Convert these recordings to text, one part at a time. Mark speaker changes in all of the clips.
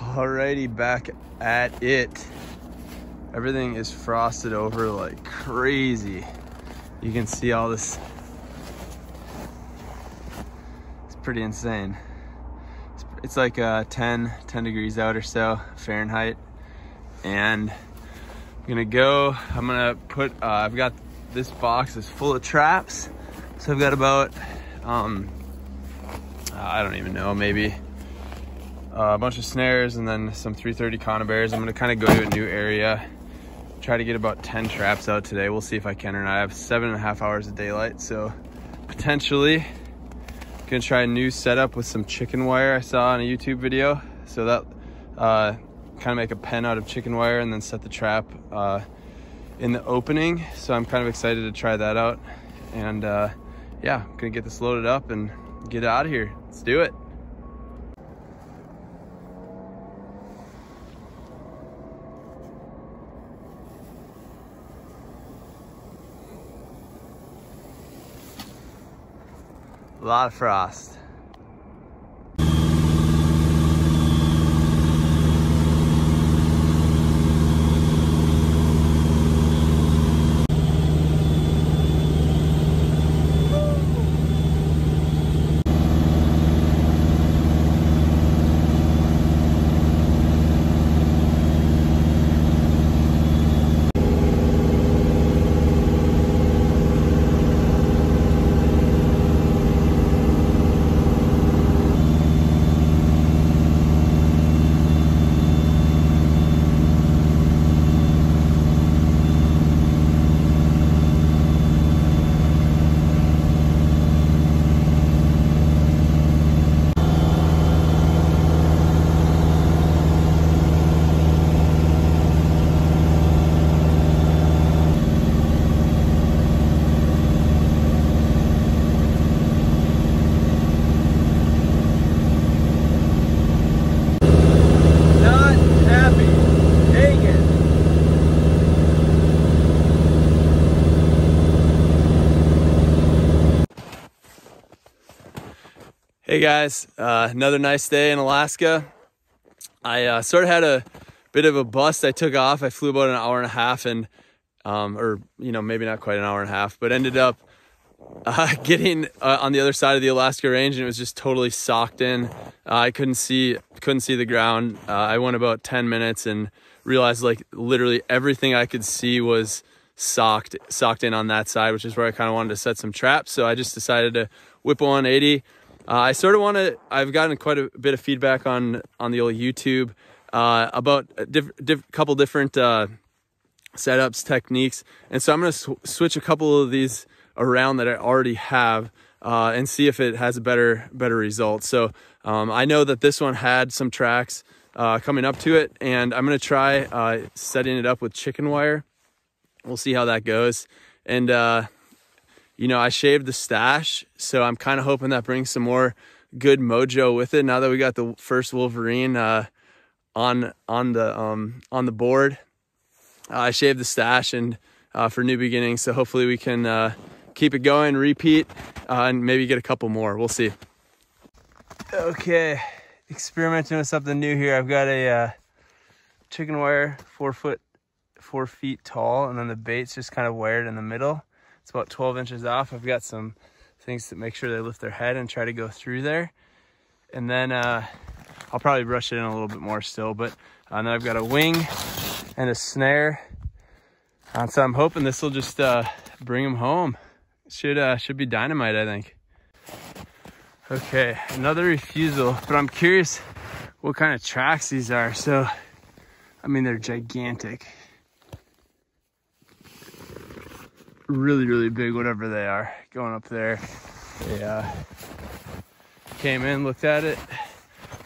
Speaker 1: Alrighty, back at it. Everything is frosted over like crazy. You can see all this. It's pretty insane. It's, it's like uh, 10, 10 degrees out or so Fahrenheit. And I'm gonna go, I'm gonna put, uh, I've got this box is full of traps. So I've got about, um, I don't even know, maybe uh, a bunch of snares and then some 330 conibears. I'm gonna kind of go to a new area, try to get about 10 traps out today. We'll see if I can or not. I have seven and a half hours of daylight, so potentially gonna try a new setup with some chicken wire I saw on a YouTube video. So that uh, kind of make a pen out of chicken wire and then set the trap uh, in the opening. So I'm kind of excited to try that out. And uh, yeah, gonna get this loaded up and get out of here. Let's do it. Lot of frost. Not happy. Dang it. Hey guys, uh, another nice day in Alaska. I uh, sort of had a bit of a bust. I took off. I flew about an hour and a half, and um, or you know maybe not quite an hour and a half, but ended up uh, getting uh, on the other side of the Alaska Range, and it was just totally socked in. Uh, I couldn't see couldn't see the ground. Uh, I went about ten minutes and realized like literally everything I could see was socked socked in on that side, which is where I kind of wanted to set some traps. So I just decided to whip a 180. Uh, I sort of want to. I've gotten quite a bit of feedback on on the old YouTube uh, about a diff, diff, couple different uh, setups, techniques, and so I'm going to sw- switch a couple of these around that I already have uh, and see if it has a better better result. So um, I know that this one had some tracks uh, coming up to it, and I'm going to try uh, setting it up with chicken wire. We'll see how that goes, and you know, I shaved the stash, so I'm kind of hoping that brings some more good mojo with it. Now that we got the first Wolverine uh, on on the um, on the board, uh, I shaved the stash and uh, for new beginnings. So hopefully we can uh, keep it going, repeat, uh, and maybe get a couple more. We'll see. Okay, experimenting with something new here. I've got a uh, chicken wire, four foot, four feet tall, and then the bait's just kind of wired in the middle. It's about 12 inches off. I've got some things to make sure they lift their head and try to go through there. And then uh, I'll probably brush it in a little bit more still, but uh, then I've got a wing and a snare. And so I'm hoping this will just uh, bring them home. Should uh, should be dynamite, I think. Okay, another refusal, but I'm curious what kind of tracks these are. So, I mean, they're gigantic. Really, really big, whatever they are. Going up there. They uh, came in, looked at it.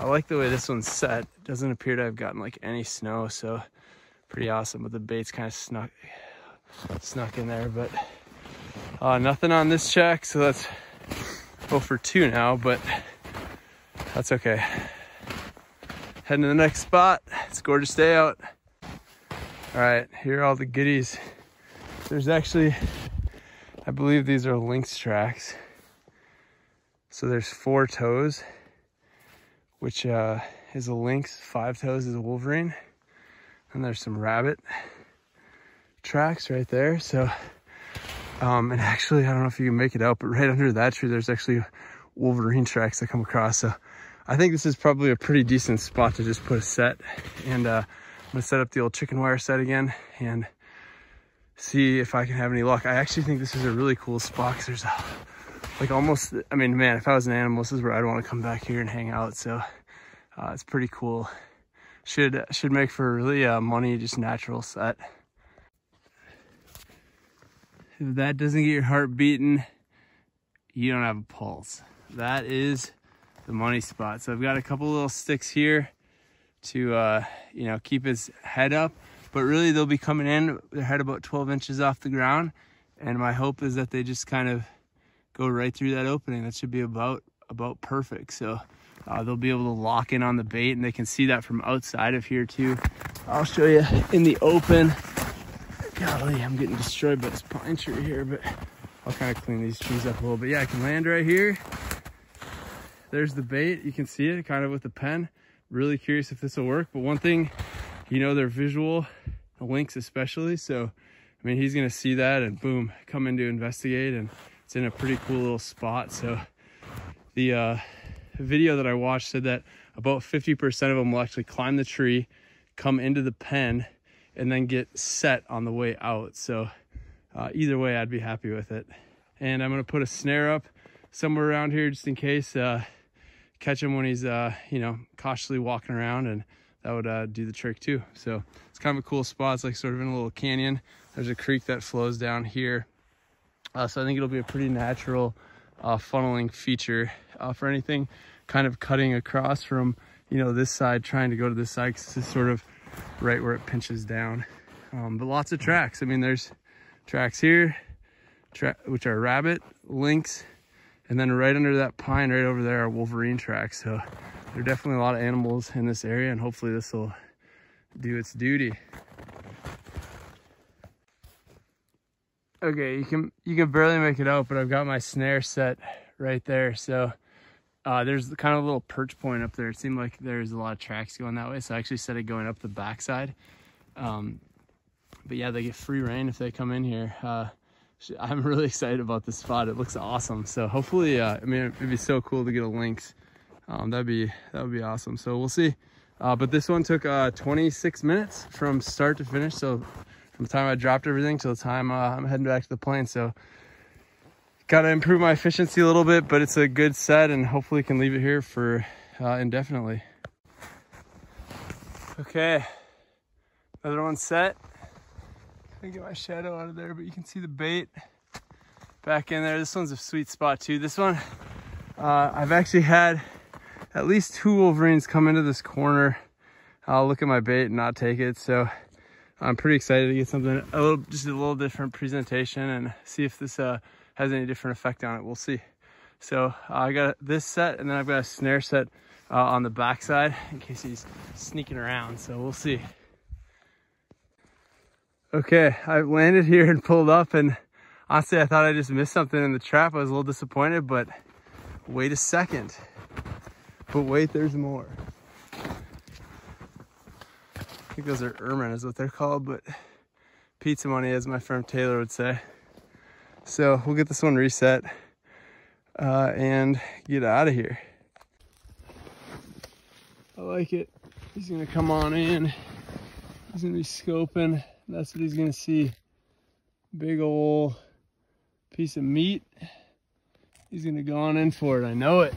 Speaker 1: I like the way this one's set. It doesn't appear to have gotten like any snow, so pretty awesome. But the bait's kind of snuck, snuck in there. But uh, nothing on this check, so let's go for two now. But that's okay. Heading to the next spot. It's a gorgeous day out. All right, here are all the goodies. There's actually, I believe these are lynx tracks. So there's four toes. which uh, is a lynx. Five toes is a wolverine. And there's some rabbit tracks right there. So, um, and actually, I don't know if you can make it out, but right under that tree, there's actually wolverine tracks that come across. So I think this is probably a pretty decent spot to just put a set. And uh, I'm gonna set up the old chicken wire set again and see if I can have any luck. I actually think this is a really cool spot because there's a, like almost, I mean, man, if I was an animal, this is where I'd want to come back here and hang out. So uh, it's pretty cool. Should should make for a really uh, money, just natural set. If that doesn't get your heart beating, you don't have a pulse. That is the money spot. So I've got a couple little sticks here to, uh, you know, keep his head up. But really they'll be coming in, their head about 12 inches off the ground. And my hope is that they just kind of go right through that opening. That should be about, about perfect. So uh, they'll be able to lock in on the bait and they can see that from outside of here too. I'll show you in the open. Golly, I'm getting destroyed by this pine tree here, but I'll kind of clean these trees up a little bit. Yeah, I can land right here. There's the bait. You can see it kind of with the pen. Really curious if this will work. But one thing, you know, they're visual, lynx especially. So, I mean, he's to see that and boom, come in to investigate. And it's in a pretty cool little spot. So the uh, video that I watched said that about 50% of them will actually climb the tree, come into the pen, and then get set on the way out. So uh, either way, I'd be happy with it. And I'm gonna put a snare up somewhere around here just in case, uh, catch him when he's, uh, you know, cautiously walking around and that would uh, do the trick too. So it's kind of a cool spot. It's like sort of in a little canyon. There's a creek that flows down here. Uh, so I think it'll be a pretty natural uh, funneling feature for anything kind of cutting across from, you know, this side, trying to go to this side because is sort of right where it pinches down. Um, but lots of tracks. I mean, there's tracks here, tra which are rabbit, lynx, and then right under that pine right over there are wolverine tracks. So there are definitely a lot of animals in this area and hopefully this will do its duty. Okay, you can you can barely make it out, but I've got my snare set right there. So uh, there's kind of a little perch point up there. It seemed like there's a lot of tracks going that way. So I actually set it going up the backside. Um, but yeah, they get free reign if they come in here. Uh, I'm really excited about this spot. It looks awesome. So hopefully, uh, I mean, it'd be so cool to get a lynx. Um, that'd be, that would be awesome. So we'll see. Uh, but this one took uh, 26 minutes from start to finish. So from the time I dropped everything till the time uh, I'm heading back to the plane. So got to improve my efficiency a little bit, but it's a good set and hopefully can leave it here for uh, indefinitely. Okay, another one set. Gonna get my shadow out of there, but you can see the bait back in there. This one's a sweet spot too. This one, uh, I've actually had at least two wolverines come into this corner. I'll look at my bait and not take it. So I'm pretty excited to get something a little, just a little different presentation and see if this uh, has any different effect on it. We'll see. So uh, I got this set and then I've got a snare set uh, on the backside in case he's sneaking around. So we'll see. Okay, I landed here and pulled up and honestly I thought I just missed something in the trap. I was a little disappointed, but wait a second. But wait, there's more. I think those are ermine is what they're called, but pizza money as my friend Taylor would say. So we'll get this one reset uh, and get out of here. I like it. He's gonna come on in. He's gonna be scoping. That's what he's gonna see. Big ol' piece of meat. He's gonna go on in for it, I know it.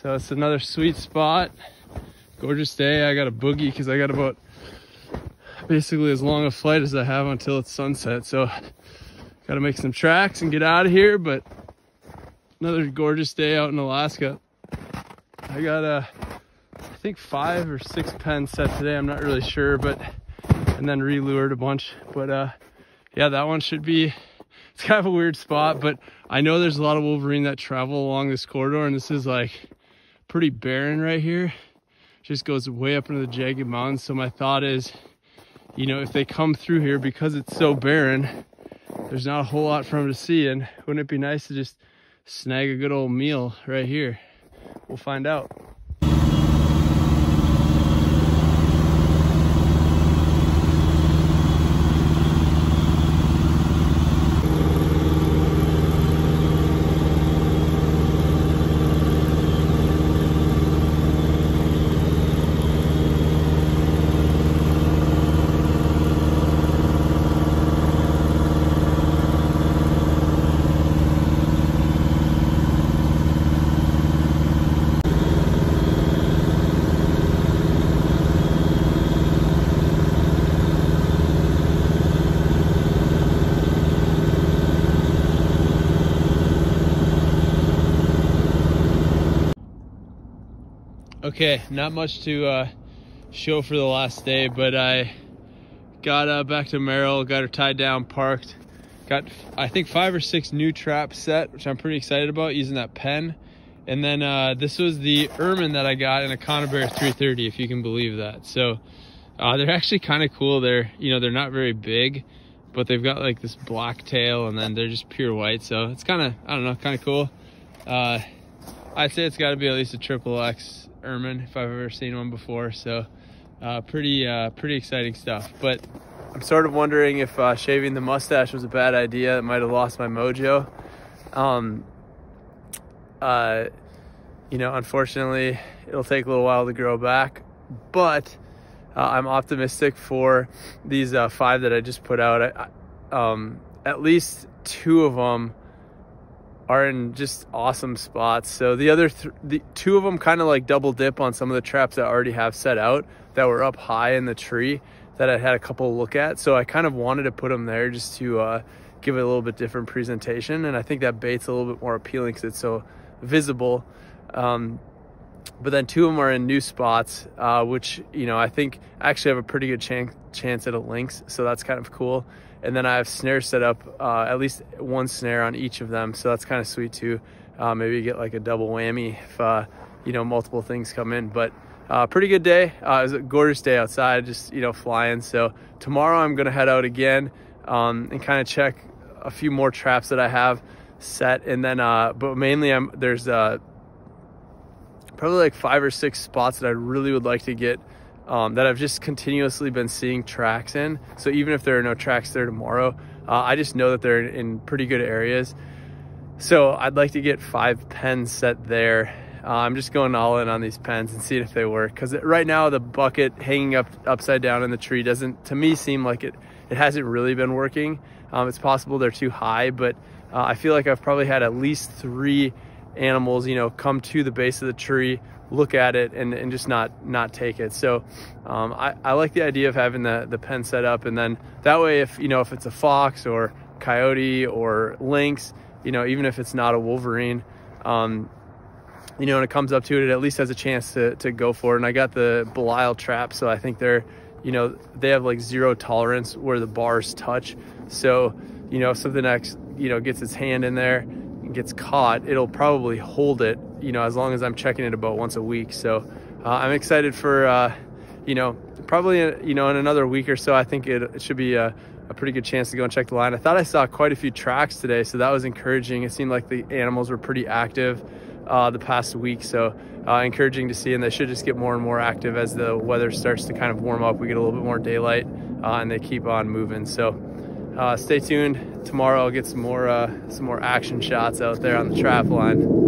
Speaker 1: So it's another sweet spot. Gorgeous day. I got a boogie because I got about basically as long a flight as I have until it's sunset. So Got to make some tracks and get out of here, but another gorgeous day out in Alaska. I got a, I think five or six pens set today. I'm not really sure, but, and then relured a bunch. But uh, yeah, that one should be, it's kind of a weird spot, but I know there's a lot of Wolverine that travel along this corridor and this is like pretty barren right here. Just goes way up into the jagged mountains. So my thought is, you know, if they come through here because it's so barren, there's not a whole lot for them to see. And wouldn't it be nice to just snag a good old meal right here? We'll find out. Okay, not much to uh, show for the last day, but I got uh, back to Merrill, got her tied down, parked, got I think five or six new traps set, which I'm pretty excited about using that pen. And then uh, this was the ermine that I got in a Conibear 330, if you can believe that. So uh, they're actually kind of cool. They're you know they're not very big, but they've got like this black tail, and then they're just pure white. So it's kind of I don't know, kind of cool. Uh, I'd say it's got to be at least a triple X ermine if I've ever seen one before. So uh, pretty uh, pretty exciting stuff. But I'm sort of wondering if uh, shaving the mustache was a bad idea. It might have lost my mojo. Um, uh, you know, unfortunately, it'll take a little while to grow back, but uh, I'm optimistic for these uh, five that I just put out. I, um, at least two of them are in just awesome spots. So the other th- the two of them kind of like double dip on some of the traps that I already have set out that were up high in the tree that I had a couple look at. So I kind of wanted to put them there just to uh, give it a little bit different presentation. And I think that bait's a little bit more appealing because it's so visible. Um, but then two of them are in new spots, uh, which you know I think actually have a pretty good chance chance at a lynx. So that's kind of cool and then I have snares set up, uh, at least one snare on each of them. So that's kind of sweet too. Uh, maybe get like a double whammy if, uh, you know, multiple things come in. But uh, pretty good day. Uh, it was a gorgeous day outside, just, you know, flying. So tomorrow I'm going to head out again um, and kind of check a few more traps that I have set. And then, uh, but mainly I'm, there's probably like five or six spots that I really would like to get um, that I've just continuously been seeing tracks in. So even if there are no tracks there tomorrow, uh, I just know that they're in, pretty good areas. So I'd like to get five pens set there. Uh, I'm just going all in on these pens and seeing if they work. Because right now the bucket hanging up upside down in the tree doesn't, to me, seem like it. It hasn't really been working. Um, it's possible they're too high, but uh, I feel like I've probably had at least three animals, you know, come to the base of the tree, look at it and, and just not not take it. So um, I, I like the idea of having the, the pen set up and then that way if you know if it's a fox or coyote or lynx, you know, even if it's not a wolverine, um, you know, when it comes up to it, it at least has a chance to, to go for it. And I got the Belisle trap, so I think they're, you know, they have like zero tolerance where the bars touch. So, you know, if something next, you know, gets its hand in there, and gets caught, it'll probably hold it, you know, as long as I'm checking it about once a week. So uh, I'm excited for, uh, you know, probably, uh, you know, in another week or so, I think it, it should be a, a, pretty good chance to go and check the line. I thought I saw quite a few tracks today, so that was encouraging. It seemed like the animals were pretty active uh, the past week, so uh, encouraging to see, and they should just get more and more active as the weather starts to kind of warm up. We get a little bit more daylight, uh, and they keep on moving. So stay tuned. Tomorrow I'll get some more some more action shots out there on the trap line.